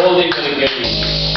holding to the game.